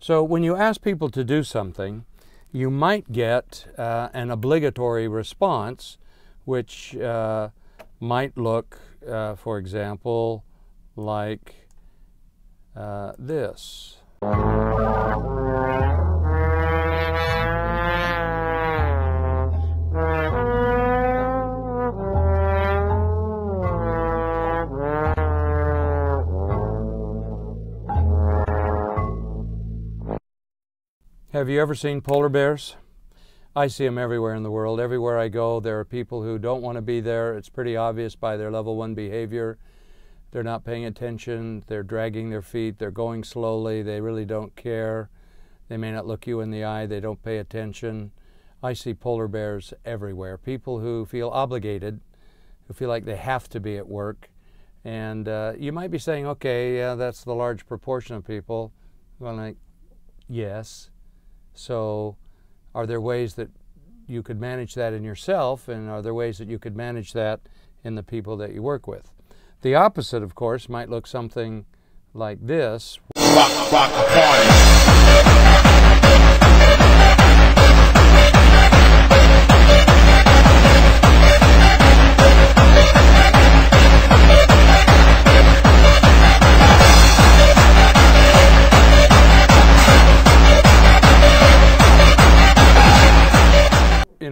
So when you ask people to do something, you might get uh, an obligatory response, which uh, might look, uh, for example, like uh, this. Have you ever seen polar bears? I see them everywhere in the world. Everywhere I go, there are people who don't want to be there. It's pretty obvious by their level one behavior. They're not paying attention. They're dragging their feet. They're going slowly. They really don't care. They may not look you in the eye. They don't pay attention. I see polar bears everywhere. People who feel obligated, who feel like they have to be at work. And uh, you might be saying, okay, yeah, that's the large proportion of people. Well, like, yes so, are there ways that you could manage that in yourself, and are there ways that you could manage that in the people that you work with? The opposite, of course, might look something like this. Rock, rock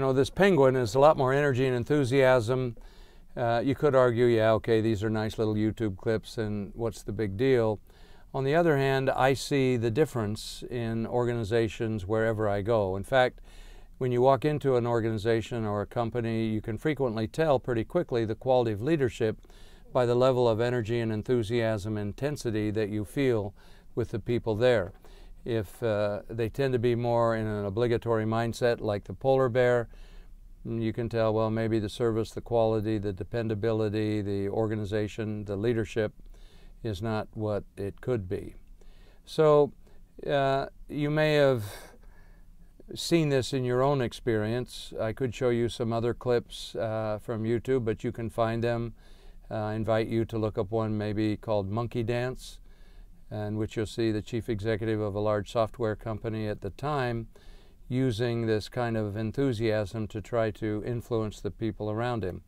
know, this penguin is a lot more energy and enthusiasm. Uh, you could argue, yeah, okay, these are nice little YouTube clips, and what's the big deal? On the other hand, I see the difference in organizations wherever I go. In fact, when you walk into an organization or a company, you can frequently tell pretty quickly the quality of leadership by the level of energy and enthusiasm intensity that you feel with the people there. If uh, they tend to be more in an obligatory mindset, like the polar bear, mm, you can tell, well, maybe the service, the quality, the dependability, the organization, the leadership is not what it could be. So uh, you may have seen this in your own experience. I could show you some other clips uh, from YouTube, but you can find them. Uh, I invite you to look up one maybe called Monkey Dance in which you'll see the chief executive of a large software company at the time using this kind of enthusiasm to try to influence the people around him.